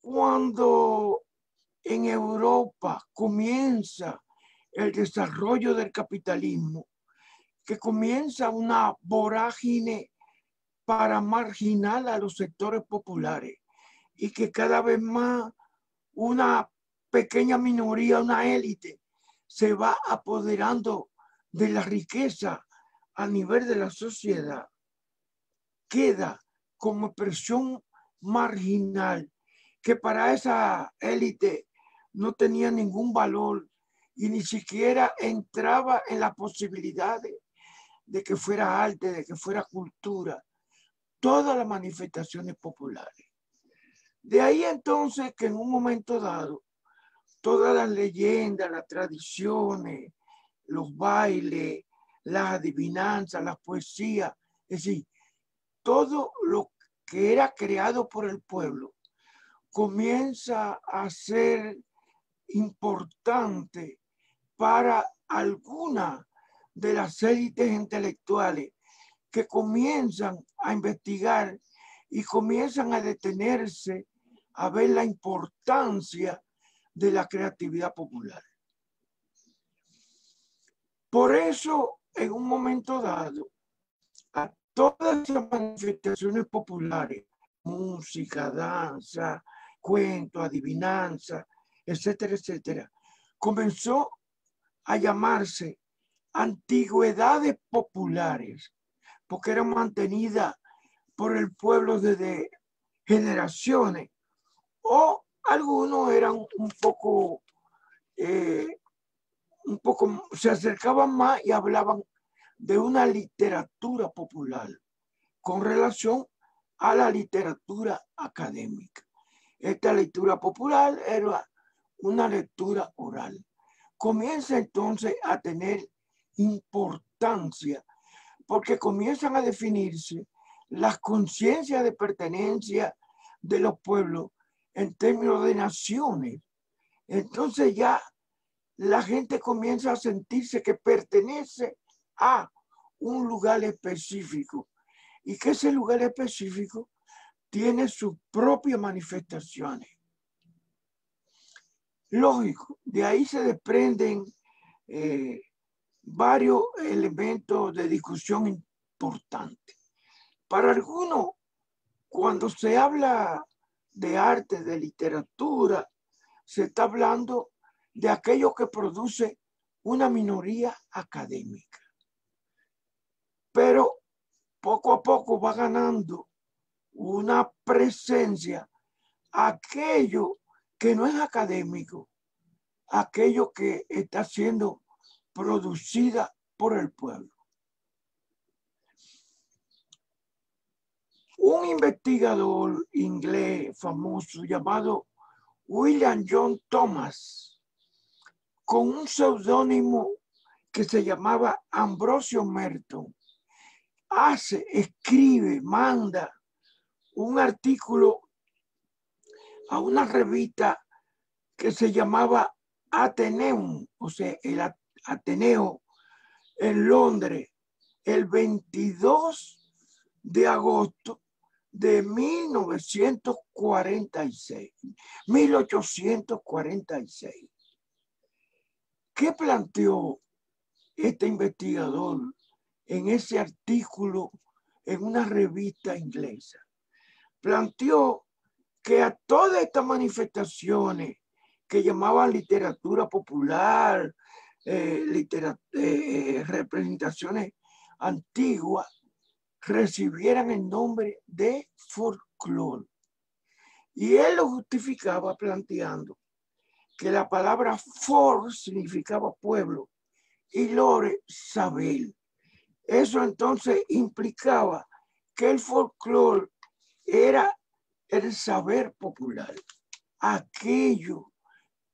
Cuando en Europa comienza el desarrollo del capitalismo, que comienza una vorágine para marginar a los sectores populares y que cada vez más una pequeña minoría, una élite, se va apoderando de la riqueza a nivel de la sociedad, queda como expresión marginal que para esa élite no tenía ningún valor y ni siquiera entraba en la posibilidad de, que fuera arte, de que fuera cultura, todas las manifestaciones populares. De ahí entonces que en un momento dado, todas las leyendas, las tradiciones, los bailes, las adivinanzas, las poesías, es decir, todo lo que era creado por el pueblo comienza a ser importante para alguna de las élites intelectuales que comienzan a investigar y comienzan a detenerse a ver la importancia de la creatividad popular. Por eso, en un momento dado, a todas las manifestaciones populares, música, danza, cuento, adivinanza, etcétera, etcétera, comenzó a llamarse antigüedades populares, porque eran mantenidas por el pueblo desde generaciones, o algunos eran un poco, eh, un poco, se acercaban más y hablaban de una literatura popular con relación a la literatura académica. Esta lectura popular era una lectura oral. Comienza entonces a tener importancia porque comienzan a definirse las conciencias de pertenencia de los pueblos en términos de naciones. Entonces ya la gente comienza a sentirse que pertenece a un lugar específico y que ese lugar específico tiene sus propias manifestaciones. Lógico, de ahí se desprenden eh, varios elementos de discusión importantes. Para algunos, cuando se habla de arte, de literatura, se está hablando de aquello que produce una minoría académica. Pero poco a poco va ganando una presencia, aquello que no es académico, aquello que está siendo producida por el pueblo. Un investigador inglés famoso llamado William John Thomas, con un seudónimo que se llamaba Ambrosio Merton, hace, escribe, manda un artículo a una revista que se llamaba Ateneum, o sea, el Ateneo en Londres, el 22 de agosto de 1946, 1846. ¿Qué planteó este investigador en ese artículo en una revista inglesa? planteó que a todas estas manifestaciones que llamaban literatura popular, eh, eh, representaciones antiguas, recibieran el nombre de folclore. Y él lo justificaba planteando que la palabra for significaba pueblo y lore saber. Eso entonces implicaba que el folclore era el saber popular, aquello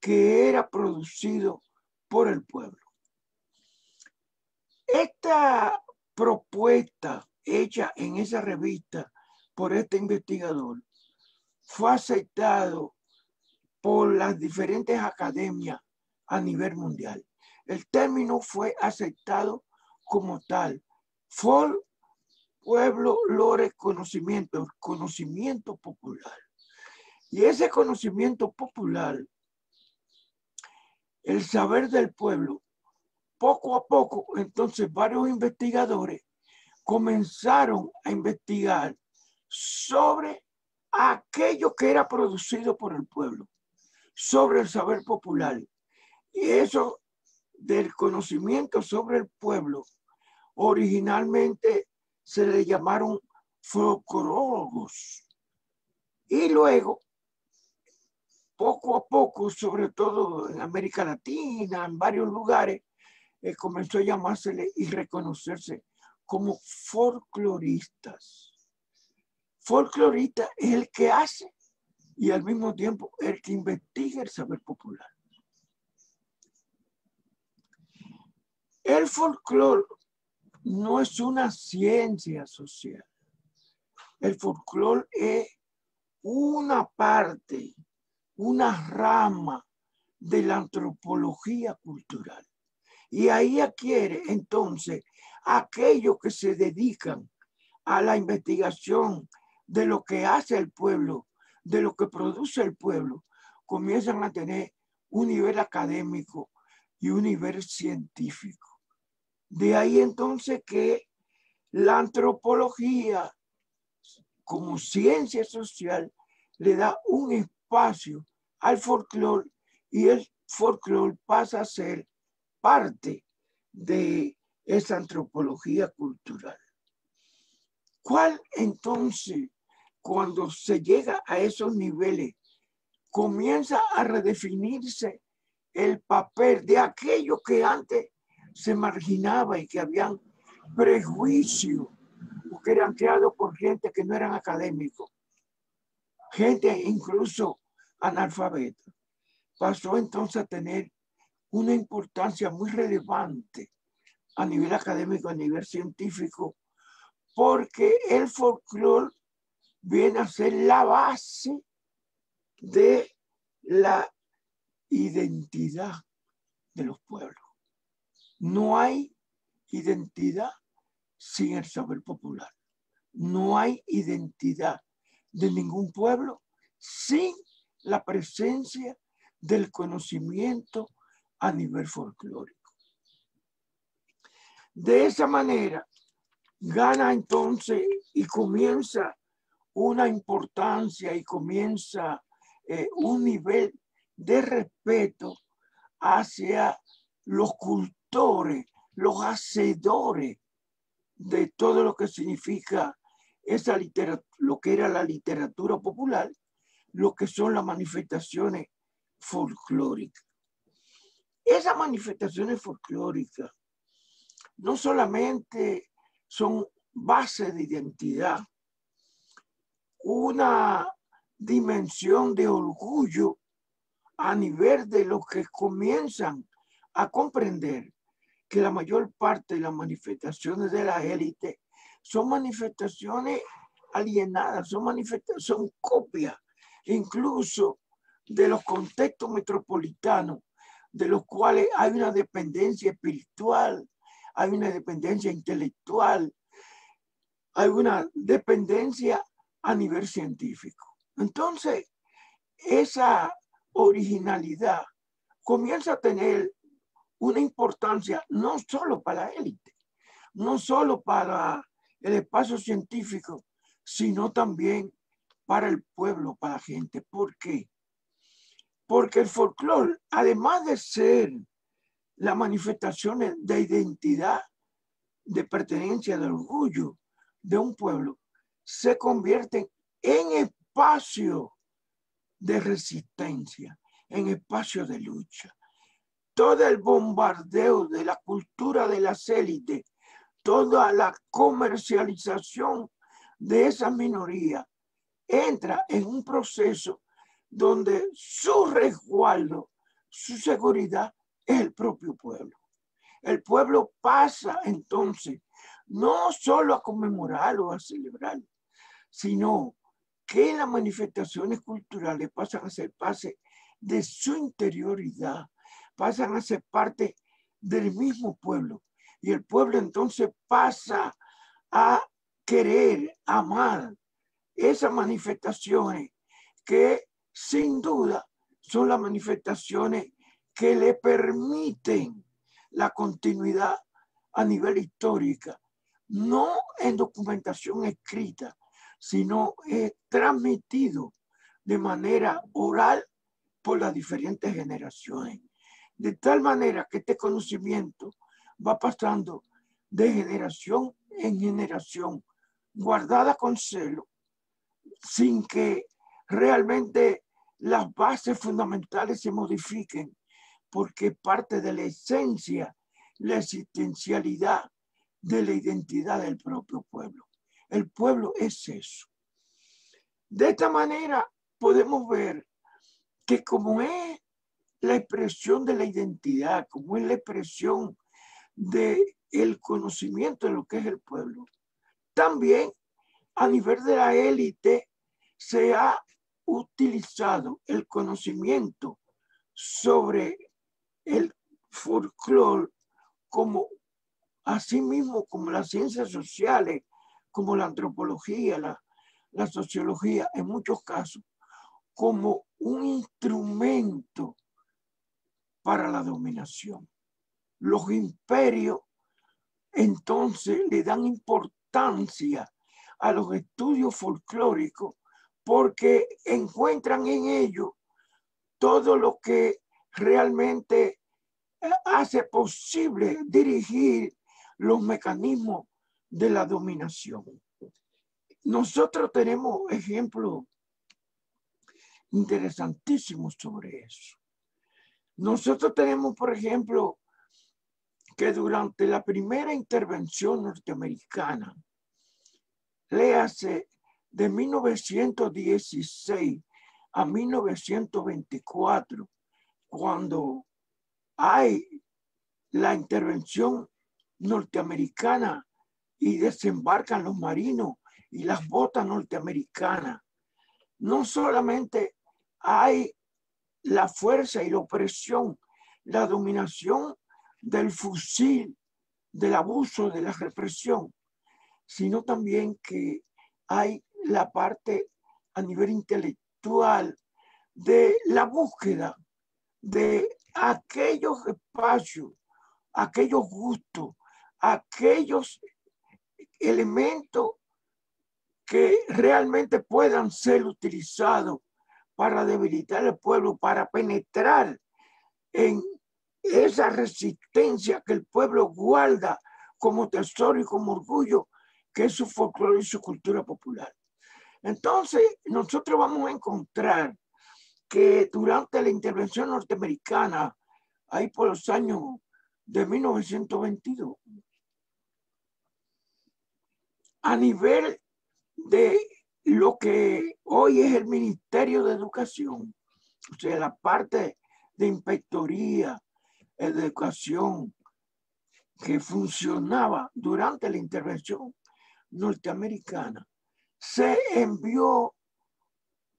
que era producido por el pueblo. Esta propuesta hecha en esa revista por este investigador fue aceptado por las diferentes academias a nivel mundial. El término fue aceptado como tal. Folk, pueblo, lore, conocimiento, conocimiento popular. Y ese conocimiento popular, el saber del pueblo, poco a poco, entonces varios investigadores comenzaron a investigar sobre aquello que era producido por el pueblo, sobre el saber popular. Y eso del conocimiento sobre el pueblo, originalmente se le llamaron folclórogos. Y luego, poco a poco, sobre todo en América Latina, en varios lugares, eh, comenzó a llamársele y reconocerse como folcloristas. Folclorista es el que hace y al mismo tiempo el que investiga el saber popular. El folclore no es una ciencia social. El folclore es una parte, una rama de la antropología cultural. Y ahí adquiere entonces aquellos que se dedican a la investigación de lo que hace el pueblo, de lo que produce el pueblo, comienzan a tener un nivel académico y un nivel científico. De ahí entonces que la antropología como ciencia social le da un espacio al folclore y el folclore pasa a ser parte de esa antropología cultural. ¿Cuál entonces, cuando se llega a esos niveles, comienza a redefinirse el papel de aquello que antes se marginaba y que habían prejuicios, que eran creados por gente que no eran académicos, gente incluso analfabeta, pasó entonces a tener una importancia muy relevante a nivel académico, a nivel científico, porque el folclore viene a ser la base de la identidad de los pueblos. No hay identidad sin el saber popular. No hay identidad de ningún pueblo sin la presencia del conocimiento a nivel folclórico. De esa manera, gana entonces y comienza una importancia y comienza eh, un nivel de respeto hacia los cultores, los hacedores de todo lo que significa esa lo que era la literatura popular, lo que son las manifestaciones folclóricas. Esas manifestaciones folclóricas no solamente son base de identidad, una dimensión de orgullo a nivel de los que comienzan a comprender que la mayor parte de las manifestaciones de la élite son manifestaciones alienadas, son manifestaciones, son copias incluso de los contextos metropolitanos de los cuales hay una dependencia espiritual, hay una dependencia intelectual, hay una dependencia a nivel científico. Entonces, esa originalidad comienza a tener una importancia no solo para la élite, no solo para el espacio científico, sino también para el pueblo, para la gente. ¿Por qué? Porque el folclore, además de ser las manifestaciones de identidad, de pertenencia, de orgullo de un pueblo, se convierten en espacio de resistencia, en espacio de lucha. Todo el bombardeo de la cultura de las élites, toda la comercialización de esa minoría entra en un proceso donde su resguardo, su seguridad el propio pueblo. El pueblo pasa entonces no solo a conmemorar o a celebrar, sino que las manifestaciones culturales pasan a ser parte de su interioridad, pasan a ser parte del mismo pueblo. Y el pueblo entonces pasa a querer, amar esas manifestaciones que sin duda son las manifestaciones que le permiten la continuidad a nivel histórica, no en documentación escrita, sino transmitido de manera oral por las diferentes generaciones. De tal manera que este conocimiento va pasando de generación en generación, guardada con celo, sin que realmente las bases fundamentales se modifiquen, porque parte de la esencia, la existencialidad de la identidad del propio pueblo. El pueblo es eso. De esta manera podemos ver que como es la expresión de la identidad, como es la expresión de el conocimiento de lo que es el pueblo, también a nivel de la élite se ha utilizado el conocimiento sobre el folclore como asimismo como las ciencias sociales, como la antropología, la, la sociología, en muchos casos, como un instrumento para la dominación. Los imperios entonces le dan importancia a los estudios folclóricos porque encuentran en ello todo lo que realmente eh, hace posible dirigir los mecanismos de la dominación. Nosotros tenemos ejemplos interesantísimos sobre eso. Nosotros tenemos, por ejemplo, que durante la primera intervención norteamericana, léase de 1916 a 1924, cuando hay la intervención norteamericana y desembarcan los marinos y las botas norteamericanas, no solamente hay la fuerza y la opresión, la dominación del fusil, del abuso, de la represión, sino también que hay la parte a nivel intelectual de la búsqueda de aquellos espacios, aquellos gustos, aquellos elementos que realmente puedan ser utilizados para debilitar el pueblo, para penetrar en esa resistencia que el pueblo guarda como tesoro y como orgullo, que es su folclore y su cultura popular. Entonces, nosotros vamos a encontrar que durante la intervención norteamericana, ahí por los años de 1922, a nivel de lo que hoy es el Ministerio de Educación, o sea, la parte de inspectoría, de educación que funcionaba durante la intervención norteamericana, se envió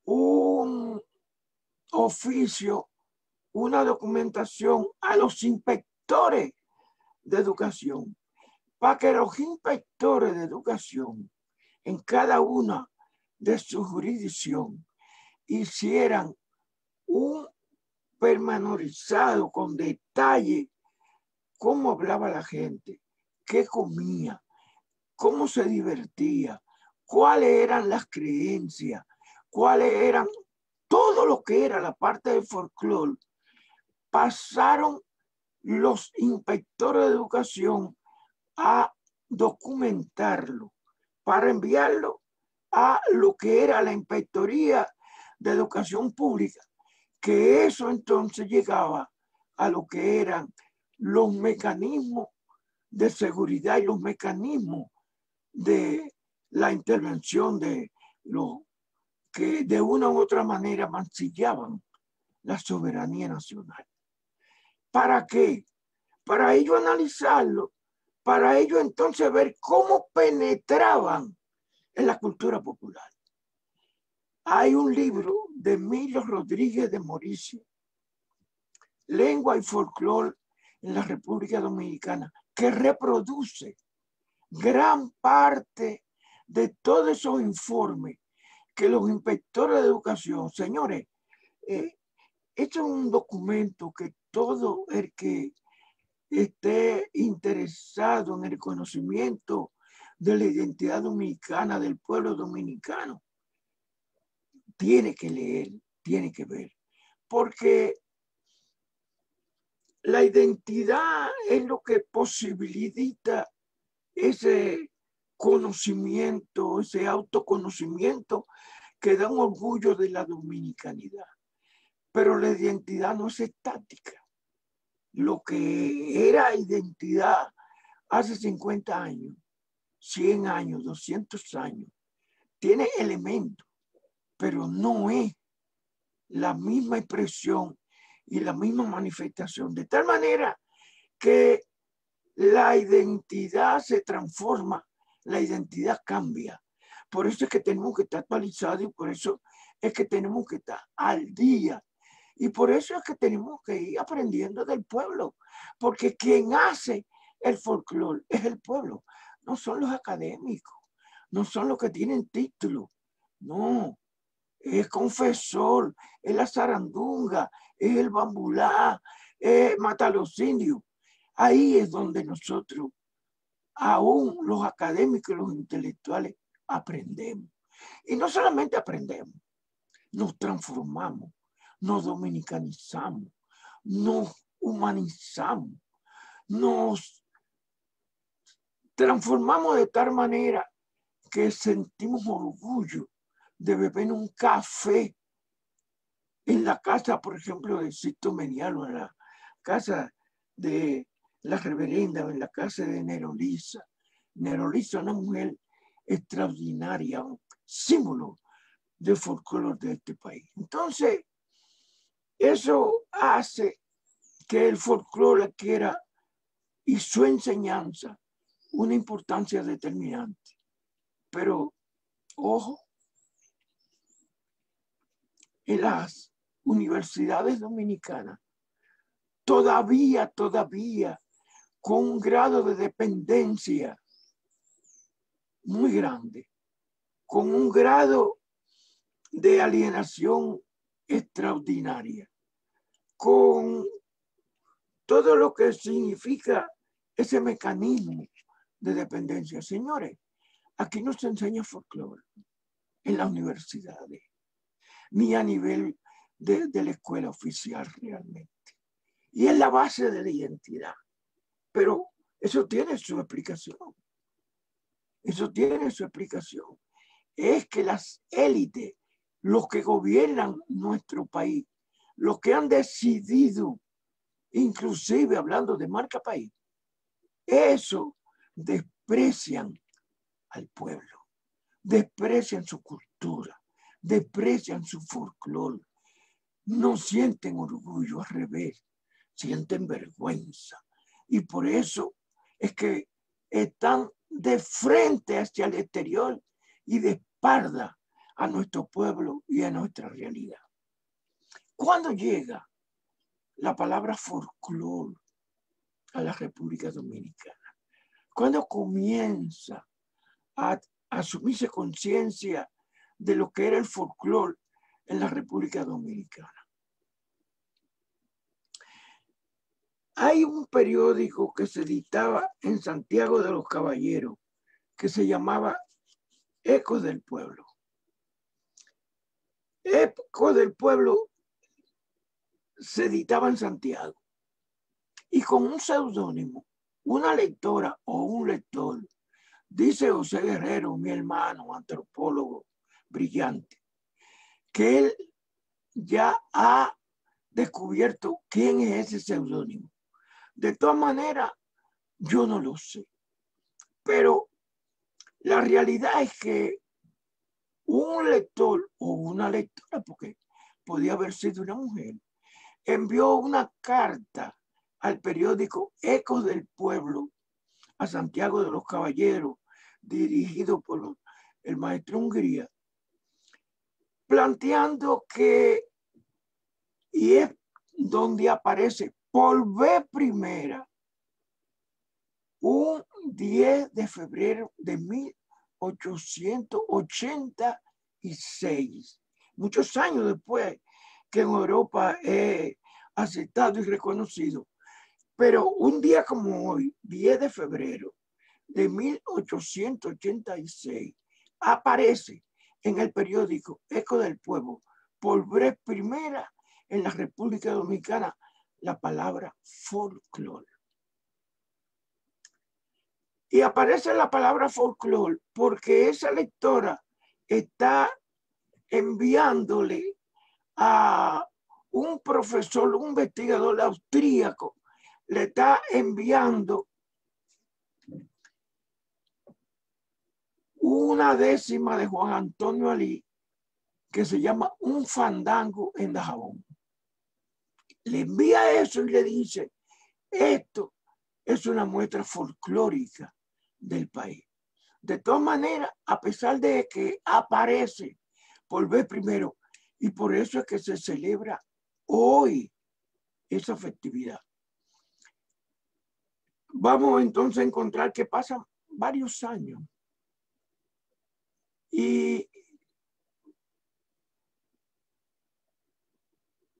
un oficio, una documentación a los inspectores de educación, para que los inspectores de educación en cada una de su jurisdicción hicieran un permanorizado con detalle cómo hablaba la gente, qué comía, cómo se divertía, cuáles eran las creencias, cuáles eran todo lo que era la parte del folclore, pasaron los inspectores de educación a documentarlo para enviarlo a lo que era la inspectoría de educación pública, que eso entonces llegaba a lo que eran los mecanismos de seguridad y los mecanismos de la intervención de los que de una u otra manera mancillaban la soberanía nacional. ¿Para qué? Para ello analizarlo, para ello entonces ver cómo penetraban en la cultura popular. Hay un libro de Emilio Rodríguez de Mauricio lengua y folclore en la República Dominicana que reproduce gran parte de todos esos informes que los inspectores de educación, señores, este es un documento que todo el que esté interesado en el conocimiento de la identidad dominicana, del pueblo dominicano, tiene que leer, tiene que ver. Porque la identidad es lo que posibilita ese conocimiento, ese autoconocimiento que da un orgullo de la dominicanidad. Pero la identidad no es estática. Lo que era identidad hace 50 años, 100 años, 200 años, tiene elementos, pero no es la misma expresión y la misma manifestación. De tal manera que la identidad se transforma, la identidad cambia. Por eso es que tenemos que estar actualizados y por eso es que tenemos que estar al día. Y por eso es que tenemos que ir aprendiendo del pueblo, porque quien hace el folclore es el pueblo, no son los académicos, no son los que tienen título, no, es confesor, es la zarandunga, es el bambulá, es mata los indios. Ahí es donde nosotros, aún los académicos y los intelectuales, aprendemos. Y no solamente aprendemos, nos transformamos, nos dominicanizamos, nos humanizamos, nos transformamos de tal manera que sentimos orgullo de beber un café en la casa, por ejemplo, de Sisto Menialo, en la casa de la reverenda en la casa de Nerolisa. Nerolisa, una mujer extraordinaria, símbolo de folclore de este país. Entonces, eso hace que el folclore adquiera y su enseñanza una importancia determinante. Pero, ojo, en las universidades dominicanas, todavía, todavía con un grado de dependencia muy grande, con un grado de alienación extraordinaria, con todo lo que significa ese mecanismo de dependencia. Señores, aquí no se enseña folclore en las universidades, ni a nivel de, de la escuela oficial realmente. Y es la base de la identidad. Pero eso tiene su explicación. Eso tiene su explicación. Es que las élites, los que gobiernan nuestro país, los que han decidido, inclusive hablando de marca país, eso desprecian al pueblo, desprecian su cultura, desprecian su folclore, no sienten orgullo, al revés, sienten vergüenza, y por eso es que están de frente hacia el exterior y de espalda a nuestro pueblo y a nuestra realidad. ¿Cuándo llega la palabra folclore a la República Dominicana? ¿Cuándo comienza a asumirse conciencia de lo que era el folclore en la República Dominicana? Hay un periódico que se editaba en Santiago de los Caballeros que se llamaba Ecos del Pueblo. Ecos del Pueblo se editaba en Santiago y con un seudónimo, una lectora o un lector, dice José Guerrero, mi hermano, antropólogo brillante, que él ya ha descubierto quién es ese seudónimo. De todas maneras, yo no lo sé. Pero la realidad es que un lector o una lectora, porque podía haber sido una mujer, envió una carta al periódico Ecos del Pueblo a Santiago de los Caballeros, dirigido por el maestro Hungría, planteando que, y es donde aparece por primera un 10 de febrero de 1886, muchos años después que en Europa es aceptado y reconocido. Pero un día como hoy, 10 de febrero de 1886, aparece en el periódico Eco del Pueblo por vez primera en la República Dominicana la palabra folclore. Y aparece la palabra folclore porque esa lectora está enviándole a un profesor, un investigador austríaco, le está enviando una décima de Juan Antonio Alí que se llama Un fandango en Dajabón. Le envía eso y le dice, esto es una muestra folclórica del país. De todas maneras, a pesar de que aparece por vez primero, y por eso es que se celebra hoy esa festividad. Vamos entonces a encontrar que pasan varios años y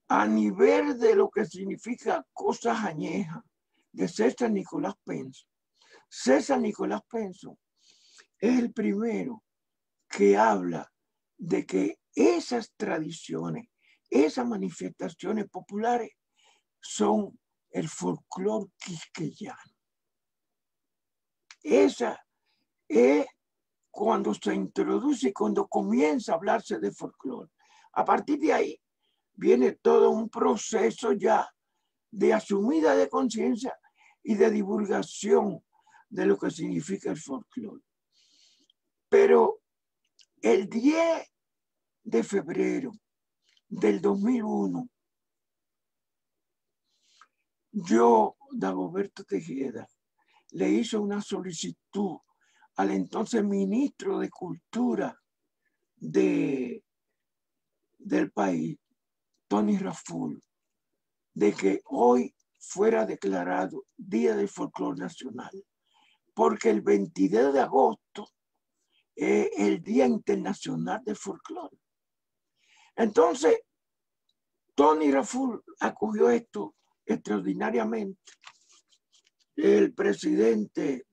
a nivel de lo que significa cosas añejas de César Nicolás Penso. César Nicolás Penso es el primero que habla de que esas tradiciones, esas manifestaciones populares son el folclore quisqueyano. Esa es cuando se introduce y cuando comienza a hablarse de folclore. A partir de ahí viene todo un proceso ya de asumida de conciencia y de divulgación de lo que significa el folclore. Pero el 10 de febrero del 2001, yo, Dagoberto Tejeda, le hice una solicitud al entonces ministro de Cultura de, del país, Tony Raful, de que hoy fuera declarado Día del Folclore Nacional, porque el 22 de agosto es el Día Internacional del Folclore. Entonces, Tony Raful acogió esto extraordinariamente. El presidente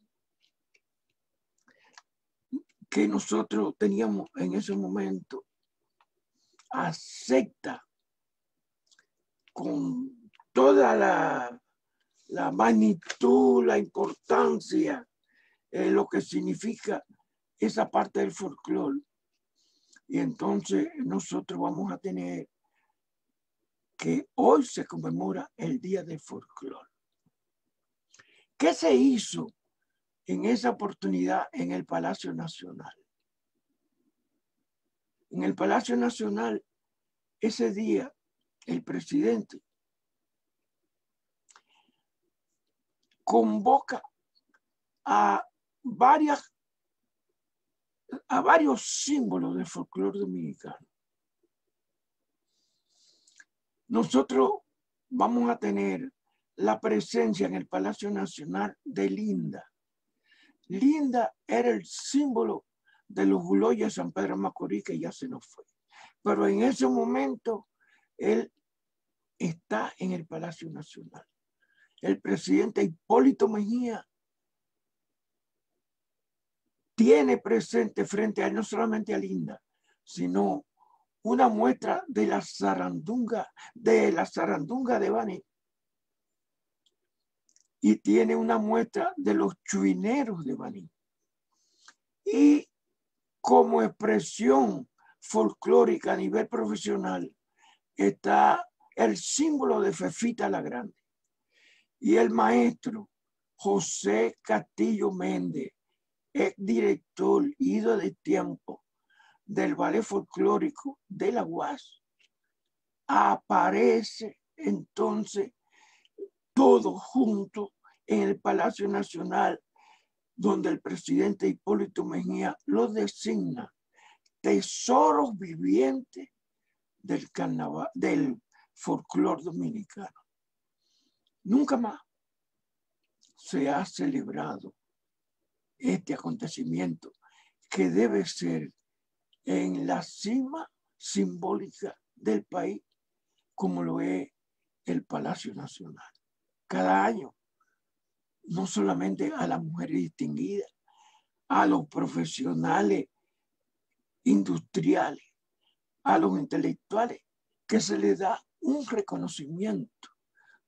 que nosotros teníamos en ese momento acepta con toda la, la magnitud, la importancia, eh, lo que significa esa parte del folclore. Y entonces nosotros vamos a tener que hoy se conmemora el Día del Folclore. ¿Qué se hizo en esa oportunidad en el Palacio Nacional. En el Palacio Nacional, ese día, el presidente convoca a varias a varios símbolos del folclore dominicano. Nosotros vamos a tener la presencia en el Palacio Nacional de Linda, Linda era el símbolo de los de San Pedro Macorís que ya se nos fue. Pero en ese momento él está en el Palacio Nacional. El presidente Hipólito Mejía tiene presente frente a él no solamente a Linda, sino una muestra de la zarandunga, de la zarandunga de Bani, y tiene una muestra de los chuineros de Baní. Y como expresión folclórica a nivel profesional está el símbolo de Fefita la Grande. Y el maestro José Castillo Méndez, ex director ido de tiempo del ballet folclórico de la UAS, aparece entonces todo junto en el Palacio Nacional, donde el presidente Hipólito Mejía lo designa tesoros vivientes del carnaval, del folclore dominicano. Nunca más se ha celebrado este acontecimiento que debe ser en la cima simbólica del país, como lo es el Palacio Nacional. Cada año, no solamente a las mujeres distinguidas, a los profesionales industriales, a los intelectuales, que se les da un reconocimiento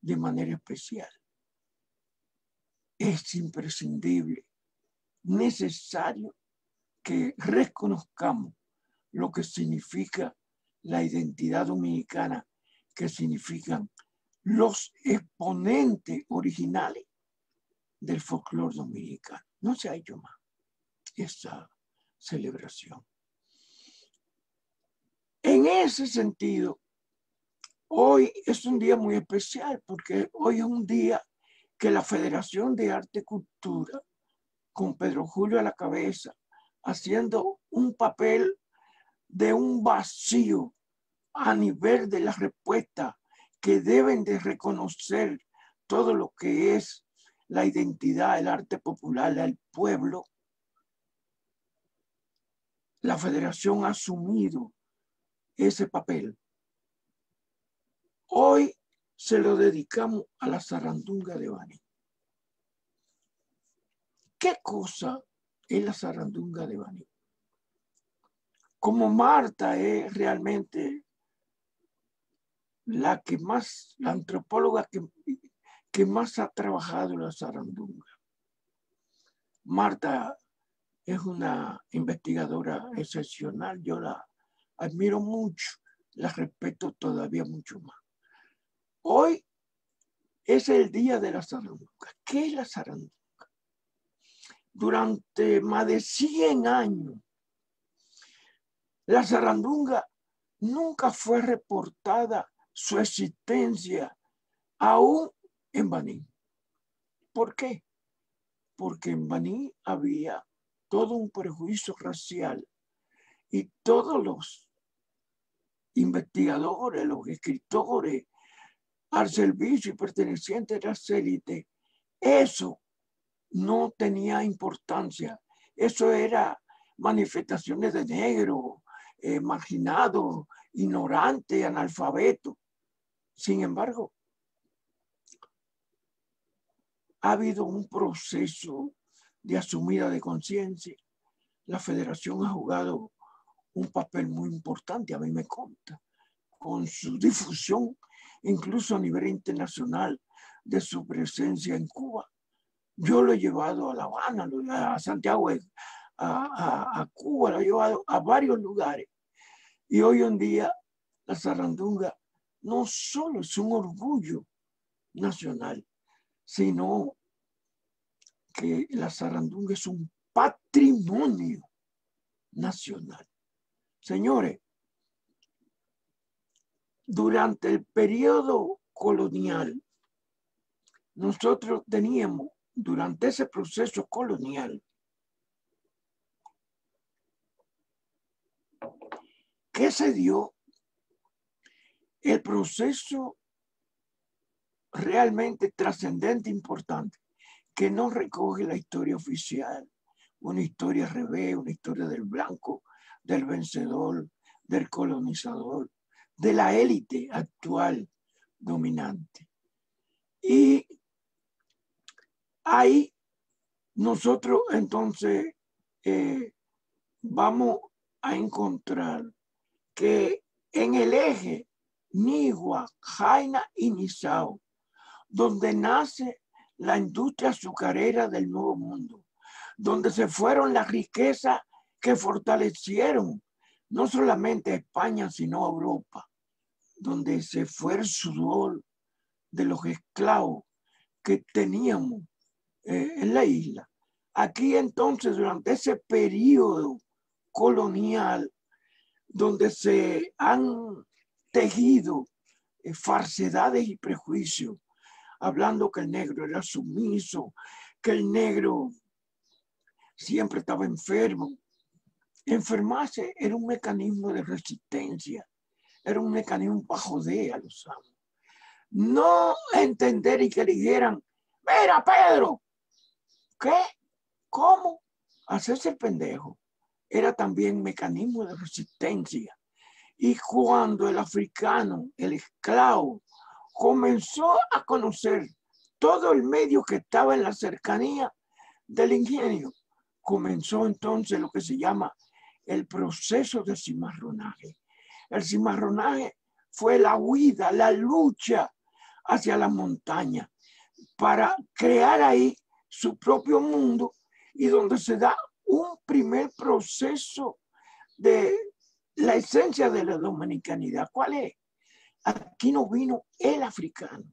de manera especial. Es imprescindible, necesario que reconozcamos lo que significa la identidad dominicana, que significan los exponentes originales del folclore dominicano. No se ha hecho más esa celebración. Ese sentido, hoy es un día muy especial porque hoy es un día que la Federación de Arte y Cultura, con Pedro Julio a la cabeza, haciendo un papel de un vacío a nivel de la respuesta que deben de reconocer todo lo que es la identidad, el arte popular, del pueblo, la federación ha asumido ese papel. Hoy se lo dedicamos a la zarandunga de Bani. ¿Qué cosa es la zarandunga de Bani? Como Marta es realmente la que más, la antropóloga que, que más ha trabajado en la zarandunga. Marta es una investigadora excepcional, yo la admiro mucho, la respeto todavía mucho más. Hoy es el día de la zarandunga. ¿Qué es la zarandunga? Durante más de 100 años, la zarandunga nunca fue reportada su existencia aún en Baní. ¿Por qué? Porque en Baní había todo un prejuicio racial y todos los investigadores, los escritores al servicio y pertenecientes a las élites, eso no tenía importancia. Eso era manifestaciones de negro, eh, marginado, ignorante, analfabeto. Sin embargo, ha habido un proceso de asumida de conciencia. La federación ha jugado un papel muy importante, a mí me conta, con su difusión, incluso a nivel internacional, de su presencia en Cuba. Yo lo he llevado a La Habana, a Santiago, a, a Cuba, lo he llevado a varios lugares. Y hoy en día la zarandunga no solo es un orgullo nacional, sino que la zarandunga es un patrimonio nacional. Señores, durante el periodo colonial, nosotros teníamos, durante ese proceso colonial, ¿qué se dio? El proceso realmente trascendente, importante, que no recoge la historia oficial, una historia revés, una historia del blanco, del vencedor, del colonizador, de la élite actual dominante. Y ahí nosotros entonces eh, vamos a encontrar que en el eje Nigua, Jaina y Nizao, donde nace la industria azucarera del Nuevo Mundo, donde se fueron las riquezas que fortalecieron no solamente a España, sino a Europa, donde se fue el sudor de los esclavos que teníamos eh, en la isla. Aquí entonces, durante ese periodo colonial, donde se han tejido eh, falsedades y prejuicios, hablando que el negro era sumiso, que el negro siempre estaba enfermo. Enfermarse era un mecanismo de resistencia, era un mecanismo para joder a los amos. No entender y que le dijeran, mira Pedro, ¿qué? ¿Cómo? Hacerse el pendejo. Era también mecanismo de resistencia. Y cuando el africano, el esclavo, comenzó a conocer todo el medio que estaba en la cercanía del ingenio, comenzó entonces lo que se llama el proceso de cimarronaje. El cimarronaje fue la huida, la lucha hacia la montaña para crear ahí su propio mundo y donde se da un primer proceso de la esencia de la dominicanidad. ¿Cuál es? Aquí no vino el africano,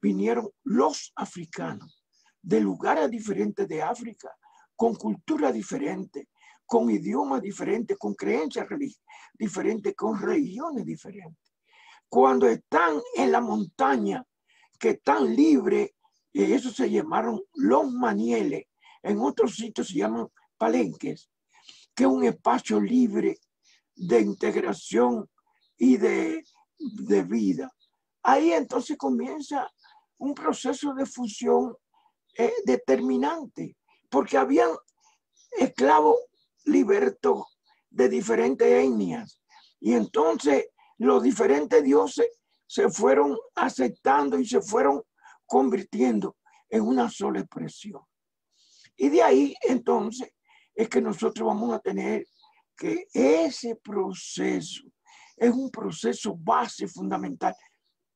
vinieron los africanos de lugares diferentes de África, con cultura diferente, con idiomas diferentes, con creencias diferentes, con religiones diferentes. Cuando están en la montaña, que están libres, y eso se llamaron los manieles, en otros sitios se llaman palenques, que es un espacio libre de integración y de, de vida. Ahí entonces comienza un proceso de fusión eh, determinante, porque habían esclavos libertos de diferentes etnias. Y entonces los diferentes dioses se fueron aceptando y se fueron convirtiendo en una sola expresión. Y de ahí entonces es que nosotros vamos a tener que ese proceso es un proceso base fundamental,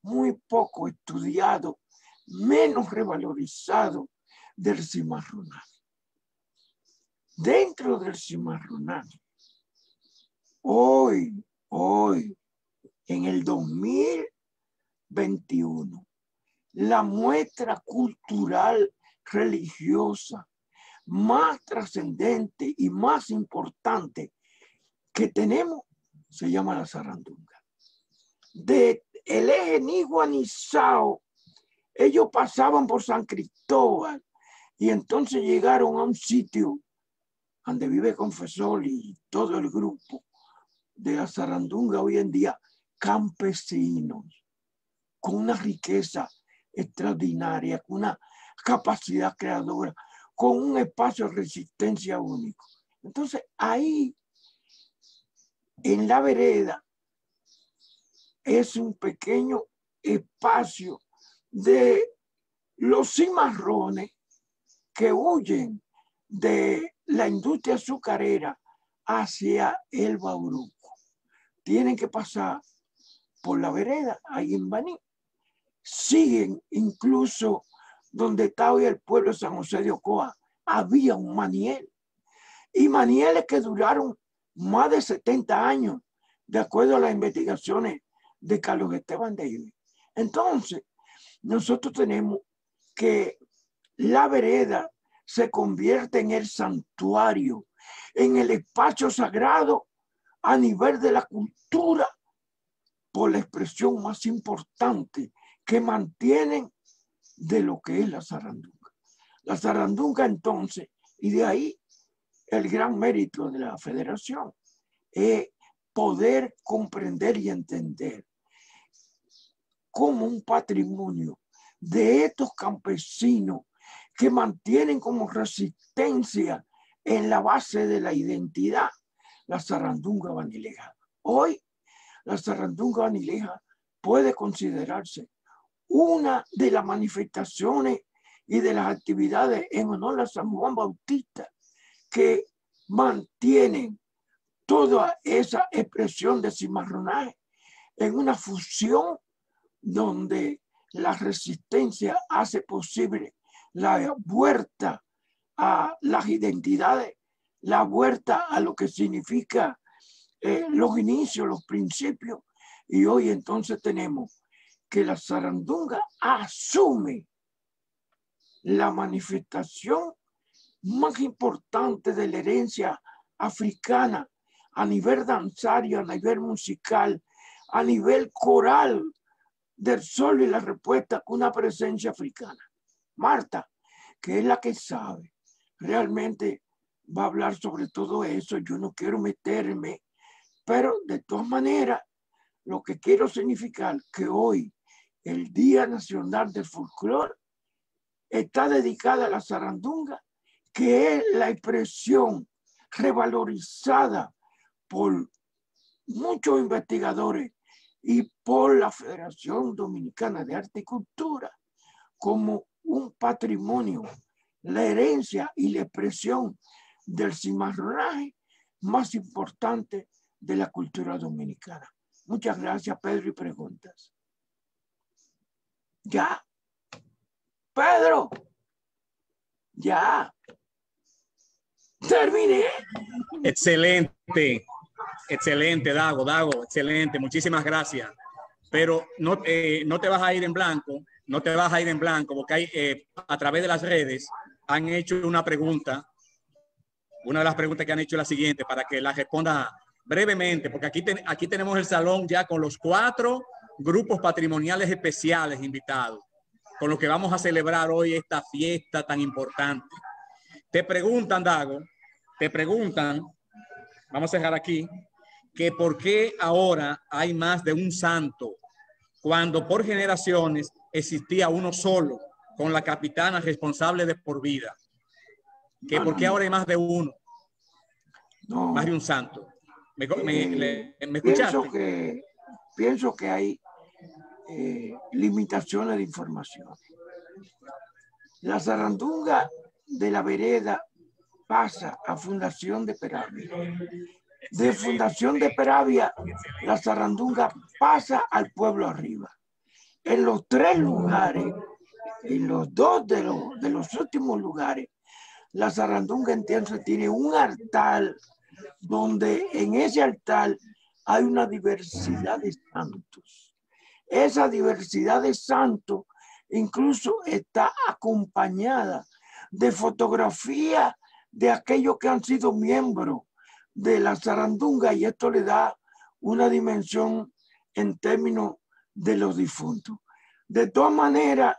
muy poco estudiado, menos revalorizado del cimarronaje. Dentro del cimarronaje, hoy, hoy, en el 2021, la muestra cultural religiosa más trascendente y más importante que tenemos se llama la zarandunga. De el eje Niguanizao, ellos pasaban por San Cristóbal y entonces llegaron a un sitio donde vive Confesor y todo el grupo de la zarandunga hoy en día, campesinos, con una riqueza extraordinaria, con una capacidad creadora, con un espacio de resistencia único. Entonces ahí, en la vereda, es un pequeño espacio de los cimarrones que huyen de la industria azucarera hacia el Bauruco. Tienen que pasar por la vereda, ahí en Baní. Siguen incluso donde está hoy el pueblo de San José de Ocoa, había un maniel. Y manieles que duraron más de 70 años, de acuerdo a las investigaciones de Carlos Esteban David. Entonces, nosotros tenemos que la vereda se convierte en el santuario, en el espacio sagrado a nivel de la cultura, por la expresión más importante que mantienen de lo que es la zarandunga. La zarandunga entonces, y de ahí el gran mérito de la federación, es poder comprender y entender como un patrimonio de estos campesinos que mantienen como resistencia en la base de la identidad la zarandunga vanileja. Hoy la zarandunga vanileja puede considerarse una de las manifestaciones y de las actividades en honor a San Juan Bautista que mantienen toda esa expresión de cimarronaje en una fusión donde la resistencia hace posible la vuelta a las identidades, la vuelta a lo que significa eh, los inicios, los principios. Y hoy entonces tenemos que la zarandunga asume la manifestación más importante de la herencia africana a nivel danzario, a nivel musical, a nivel coral del sol y la respuesta con una presencia africana. Marta, que es la que sabe, realmente va a hablar sobre todo eso. Yo no quiero meterme, pero de todas maneras, lo que quiero significar que hoy el Día Nacional del Folclore está dedicada a la zarandunga, que es la expresión revalorizada por muchos investigadores y por la Federación Dominicana de Arte y Cultura como un patrimonio, la herencia y la expresión del cimarronaje más importante de la cultura dominicana. Muchas gracias, Pedro, y preguntas. Ya. Pedro. Ya. Terminé. Excelente. Excelente, Dago, Dago, excelente. Muchísimas gracias. Pero no, eh, no te vas a ir en blanco, no te vas a ir en blanco, porque eh, a través de las redes han hecho una pregunta. Una de las preguntas que han hecho es la siguiente, para que la responda brevemente, porque aquí, aquí tenemos el salón ya con los cuatro grupos patrimoniales especiales invitados, con los que vamos a celebrar hoy esta fiesta tan importante. Te preguntan, Dago, te preguntan, vamos a dejar aquí, que por qué ahora hay más de un santo, cuando por generaciones existía uno solo, con la capitana responsable de por vida. Que por qué ahora hay más de uno, más de un santo. ¿Me, me, me, pienso, que, pienso que hay eh, limitaciones de información. La zarandunga de la vereda pasa a Fundación de Peravia. De Fundación de Peravia, la zarandunga pasa al pueblo arriba. En los tres lugares, en los dos de los, últimos lugares, la zarandunga tiene un altar donde en ese altar hay una diversidad de santos. Esa diversidad de santos incluso está acompañada de fotografía de aquellos que han sido miembros de la zarandunga y esto le da una dimensión en términos de los difuntos. De todas maneras,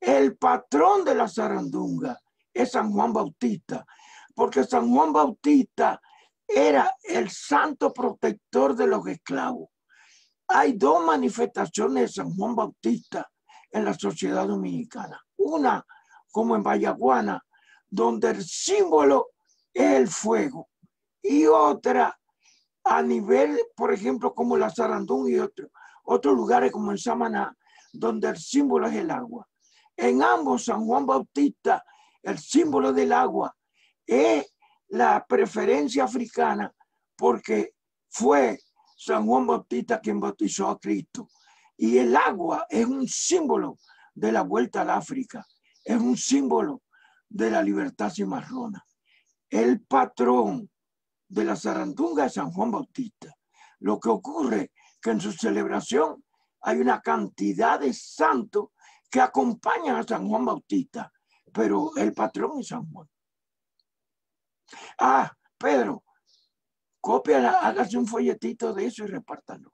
el patrón de la zarandunga es San Juan Bautista, porque San Juan Bautista era el santo protector de los esclavos. Hay dos manifestaciones de San Juan Bautista en la sociedad dominicana. Una, como en Vallaguana, donde el símbolo es el fuego. Y otra, a nivel, por ejemplo, como la Sarandún y otros otros lugares como en Samaná, donde el símbolo es el agua. En ambos, San Juan Bautista, el símbolo del agua es la preferencia africana porque fue San Juan Bautista quien bautizó a Cristo. Y el agua es un símbolo de la vuelta al África, es un símbolo de la libertad cimarrona. El patrón de la zarandunga es San Juan Bautista. Lo que ocurre que en su celebración hay una cantidad de santos que acompañan a San Juan Bautista, pero el patrón es San Juan. Ah, Pedro, cópiala, hágase un folletito de eso y repártalo.